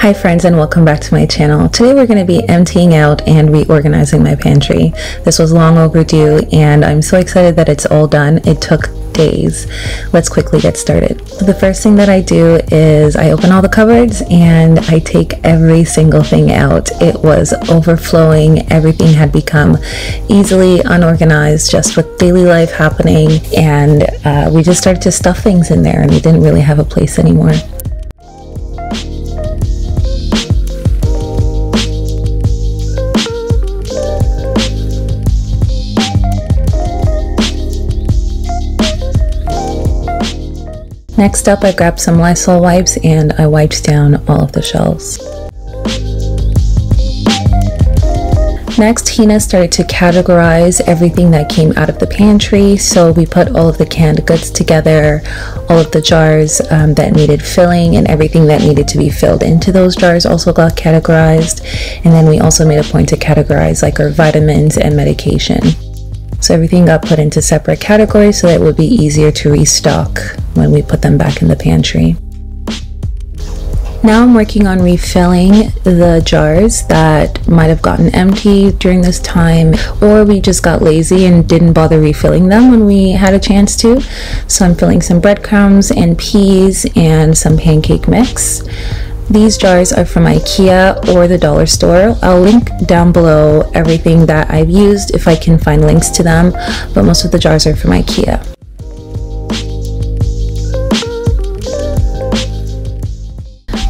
Hi friends and welcome back to my channel. Today we're going to be emptying out and reorganizing my pantry. This was long overdue and I'm so excited that it's all done. It took days. Let's quickly get started. The first thing that I do is I open all the cupboards and I take every single thing out. It was overflowing. Everything had become easily unorganized just with daily life happening and uh, we just started to stuff things in there and we didn't really have a place anymore. Next up, I grabbed some Lysol wipes and I wiped down all of the shelves. Next, Hina started to categorize everything that came out of the pantry. So we put all of the canned goods together, all of the jars um, that needed filling, and everything that needed to be filled into those jars also got categorized. And then we also made a point to categorize like our vitamins and medication. So everything got put into separate categories so that it would be easier to restock when we put them back in the pantry. Now I'm working on refilling the jars that might have gotten empty during this time or we just got lazy and didn't bother refilling them when we had a chance to. So I'm filling some breadcrumbs and peas and some pancake mix. These jars are from IKEA or the dollar store. I'll link down below everything that I've used if I can find links to them, but most of the jars are from IKEA.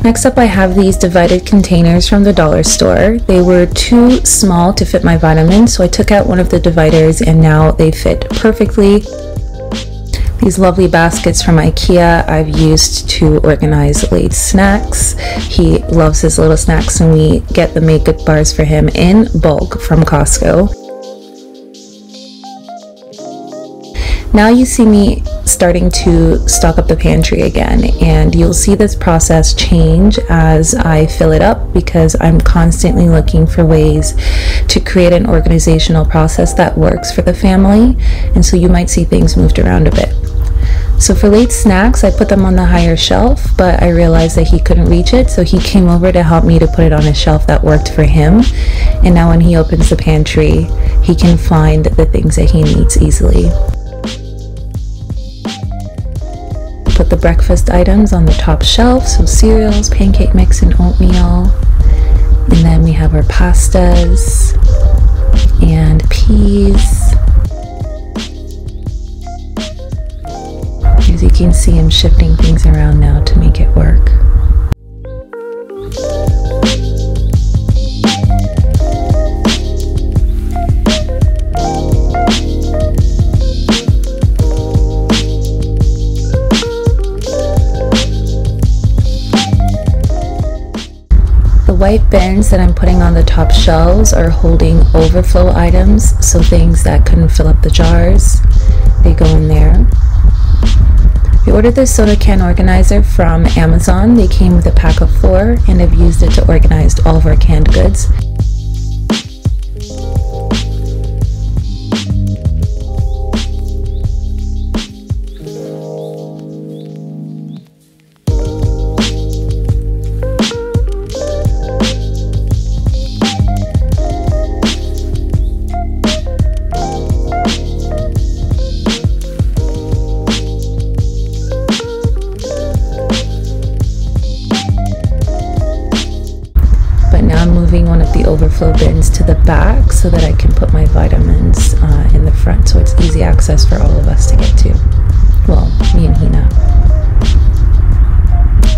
Next up I have these divided containers from the dollar store. They were too small to fit my vitamins so I took out one of the dividers and now they fit perfectly. These lovely baskets from Ikea I've used to organize late snacks. He loves his little snacks and we get the MadeGood bars for him in bulk from Costco. Now you see me starting to stock up the pantry again and you'll see this process change as I fill it up because I'm constantly looking for ways to create an organizational process that works for the family and so you might see things moved around a bit. So for late snacks, I put them on the higher shelf, but I realized that he couldn't reach it, so he came over to help me to put it on a shelf that worked for him. And now when he opens the pantry, he can find the things that he needs easily. Put the breakfast items on the top shelf, so cereals, pancake mix, and oatmeal. And then we have our pastas and peas As you can see, I'm shifting things around now to make it work. The white bins that I'm putting on the top shelves are holding overflow items, so things that couldn't fill up the jars, they go in there. We ordered this soda can organizer from Amazon. They came with a pack of four and I've used it to organize all of our canned goods. Overflow bins to the back so that I can put my vitamins uh, in the front so it's easy access for all of us to get to. Well, me and Hina.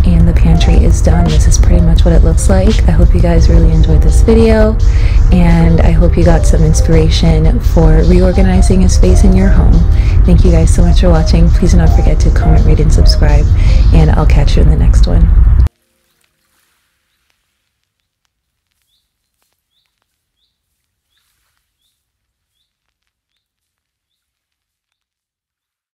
And the pantry is done. This is pretty much what it looks like. I hope you guys really enjoyed this video and I hope you got some inspiration for reorganizing a space in your home. Thank you guys so much for watching. Please do not forget to comment, rate, and subscribe, and I'll catch you in the next one.